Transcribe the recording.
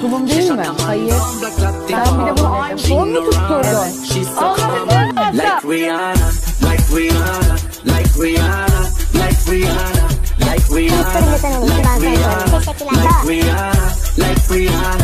Tulum değil mi? Hayır. Sen bir de bunu aynı son mu tutturdun? Allah'ım ne varsa. Like Rihanna, like Rihanna, like Rihanna, like Rihanna, like Rihanna, like Rihanna, like Rihanna, like Rihanna.